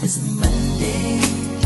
It's Monday.